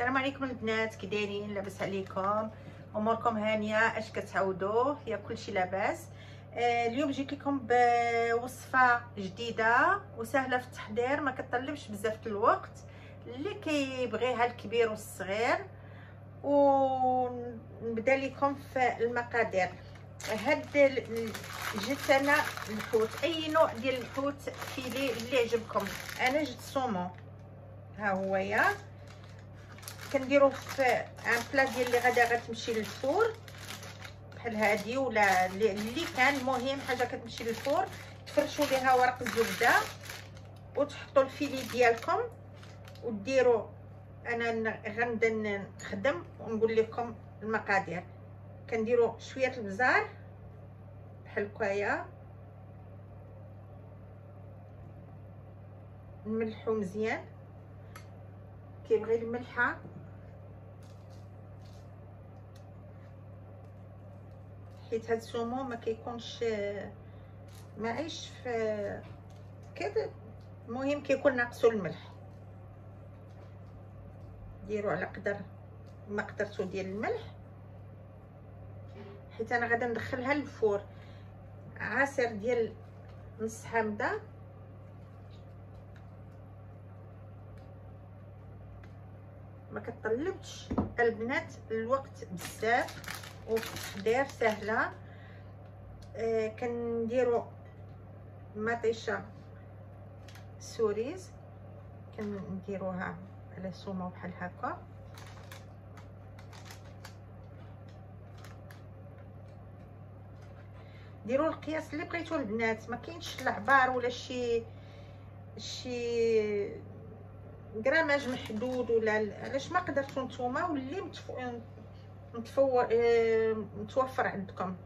السلام عليكم البنات كي دايرين؟ لاباس عليكم. أموركم هانية؟ أش كتعودوا يا كلشي لاباس. آه اليوم جيت لكم بوصفة جديدة وسهلة في التحضير ما كتطلبش بزاف الوقت اللي كيبغيها الكبير والصغير. ونبدا لكم في المقادير. هاد جبت أنا الحوت. أي نوع ديال الحوت فيلي اللي عجبكم أنا جبت saumon ها هو يا. كنديرو في un plat ديال اللي غادا غتمشي لل four بحال هادي ولا اللي كان المهم حاجة كتمشي لل four تفرشوا ليها ورق الزبده وتحطوا ال filet ديالكم وديروا أنا غنبدا نخدم ونقول لكم المقادير. كنديروا شوية البزار بحال هكايا. نملحو مزيان. كيبغي الملحة. حيت هاد السومو ما كيكونش ما عيش في كذا المهم كيكون ناقصو الملح. ديروا على قدر مقدرتو ديال الملح حيت أنا غادا ندخلها لل four. عصير ديال نص حامضة. ما كطلبش البنات الوقت بزاف. التحضير سهلة آه كنديرو مطيشة cerise كنديروها على saumon بحال هكا. ديروا القياس اللي بغيتو البنات ما كاينش العبار ولا شي شي كراماج محدود ولا علاش ما قدرتو نتوما؟ واللي متفور آه متوفر عندكم.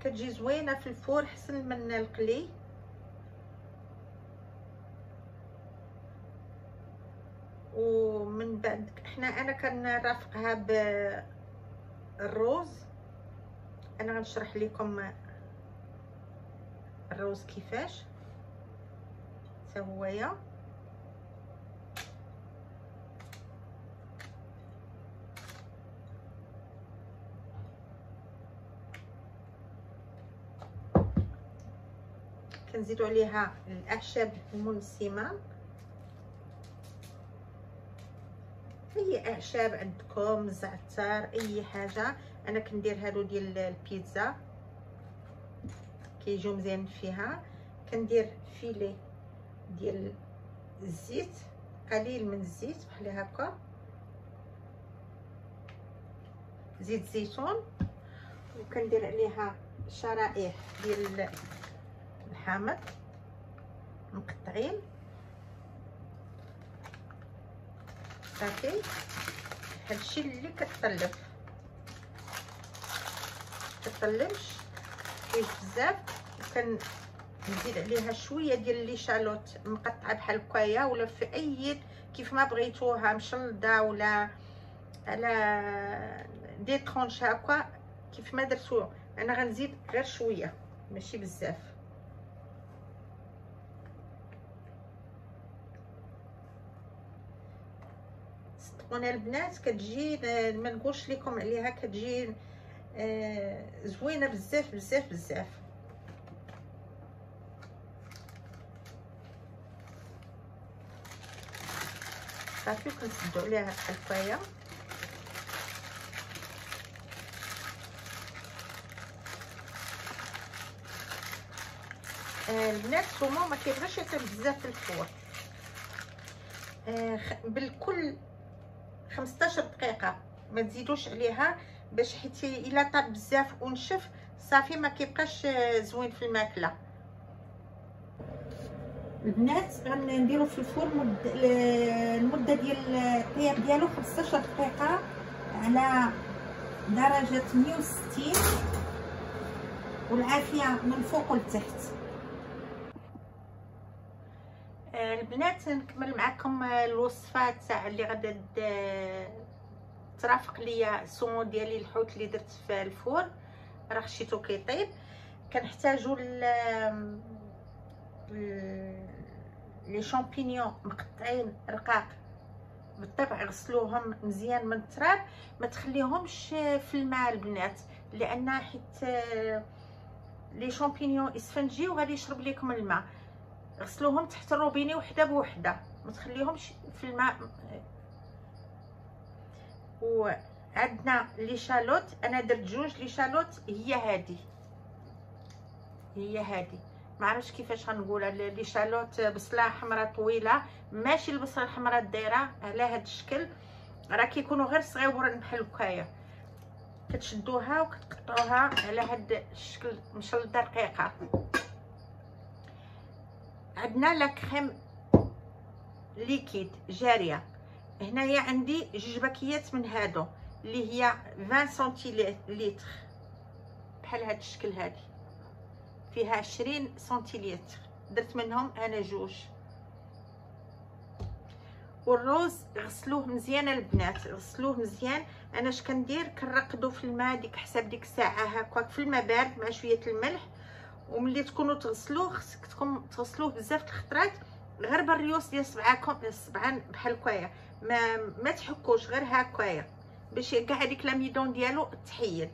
كتجي زوينة في الفور حسن من القلي. ومن بعد إحنا أنا كنرافقها بالروز. أنا غنشرح لكم الروز كيفاش. حتى هويا كنزيدو عليها الأعشاب المنسمه أي أعشاب عندكم زعتر أي حاجة أنا كندير هادو ديال البيتزا. كيجيو مزيان فيها. كندير فيلي ديال الزيت قليل من الزيت بحال هكا. زيت زيتون. وكندير عليها شرائح ديال الحامض مقطعين. صافي هادشي اللي كتطلب كتطلبش فيه بزاف. وكنزيد عليها شوية ديال لي شالوت مقطعة بحال هكايا ولا في أي كيف ما بغيتوها مشلضة ولا على دي طرونش هكا كيف ما درتو. أنا غنزيد غير شوية. ماشي بزاف. صدقوني البنات كتجي ما نقولش لكم عليها كتجي آه زوينة بزاف بزاف بزاف. صافي كنسدو عليها الحلفايه آه البنات الثومه ما كيبغيش يطيب بزاف في الفور آه بالكل 15 دقيقة. ما تزيدوش عليها باش حيت إلا طاب بزاف ونشف صافي ما كيبقاش زوين في الماكلة. البنات غنديرو في الفور مد... المدة ديال الطياب ديالو 15 دقيقة على درجة 160 والعافية من فوق لتحت. البنات نكمل معكم الوصفه تاع اللي غادا ترافق ليا السومون ديالي الحوت اللي درت في الفور. راه خشيتو كيطيب. كنحتاجو لي شامبينيون مقطعين رقاق بالطبع غسلوهم مزيان من التراب. ما تخليهمش في الماء البنات لأن حيت لي شامبينيون اسفنجي وغادي يشرب لكم الماء. غسلوهم تحت الروبيني وحدة بوحدة ما تخليهمش في الماء. وعندنا لي شالوت أنا درت جوج لي شالوت هي هذه هي هذه ما عرفتش كيفاش غنقولها لي شالوت بصلة حمراء طويلة ماشي البصلة الحمراء الدايرة على هذا الشكل. راه كيكونوا غير صغيورين بحال هكايا كتشدوها وكتقطعوها على هذا الشكل مشلده رقيقه عندنا لا كريم ليكيد جارية. هنايا عندي جوج باكيات من هادو اللي هي 20 سنتيلتر بحال هذا الشكل هذه فيها 20 سنتيلتر درت منهم أنا جوج. والروز غسلوه مزيان البنات غسلوه مزيان. أنا اش كندير؟ كنرقدو في الماء ديك حساب ديك الساعة هكاك في الماء بارد مع شوية الملح. وملي تكونوا تغسلوه خصكم تغسلوه بزاف الخطرات غير بالريوس ديال صبعاكم الصبعان بحال هكايا. ما ما تحكوش غير هكايا باش كاع هذيك لاميدون ديالو تحيد.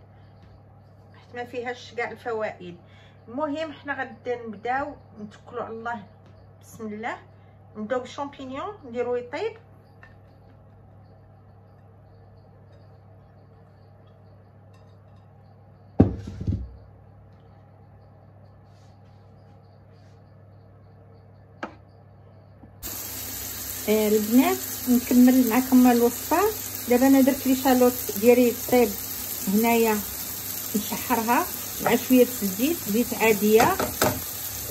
حيت ما فيهاش كاع الفوائد. المهم حنا غادي نبداو نتوكلوا على الله بسم الله. نبداو بالشامبينيون نديرو يطيب. آه، البنات نكمل معكم الوصفة. دابا أنا درت لي شالوت ديالي طيب هنايا نشحرها مع شوية الزيت زيت عادية.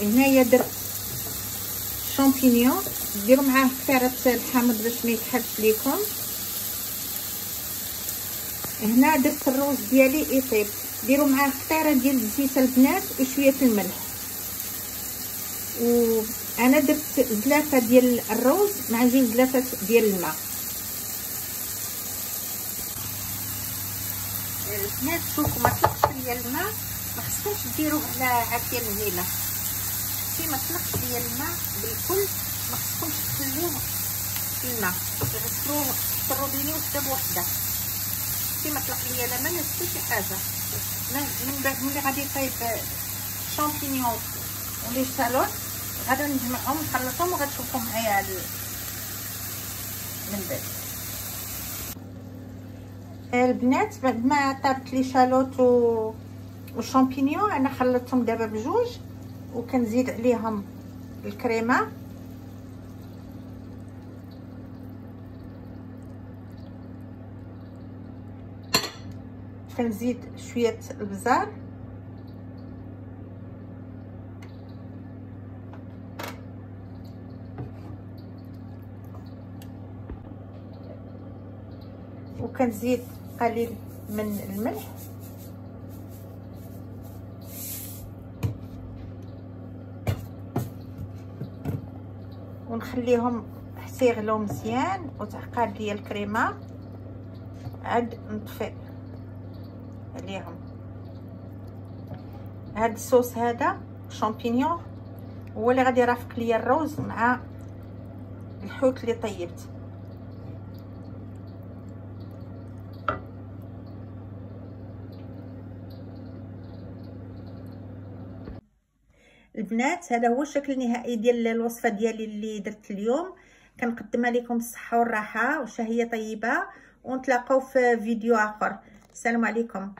هنايا درت شامبينيون. ديروا معاه كثيره الحامض باش ما ليكم. هنا درت الروز ديالي يطيب ديروا معاه كثيره ديال الزيت البنات وشوية الملح. وأنا درت زلافة ديال الروز مع جوج زلافات ديال الماء. البنات شوفوا ما طلقش ليا الماء ما خصكمش ديروه على عافيه مهيله كي ما طلقش ليا الماء بالكل ما خصكمش تخلوه في الماء. غسلوه الروبيني وحدة. بوحده كي ما طلق ليا لا ما نسيت شي حاجة. من بعد ملي غادي يطيب شامبينيون. ولي سالون غادي نجمعهم نخلطهم وغتشوفوا معايا من بعد. البنات بعد ما طابت لي شالوت و والشامبينيون أنا خلطتهم دابا بجوج وكنزيد عليهم الكريمة. كنزيد شوية البزار. وكنزيد قليل من الملح. ونخليهم حتى يغلو مزيان وتعقد ليا الكريمة. عاد نطفي عليهم. هاد الصوص هذا شامبينيون هو اللي غادي يرافق ليا الروز مع الحوت اللي طيبت. البنات هذا هو الشكل النهائي ديال الوصفة ديالي اللي درت اليوم. كنقدمها لكم بالصحه والراحة وشهية طيبة ونتلاقاو في فيديو آخر. السلام عليكم.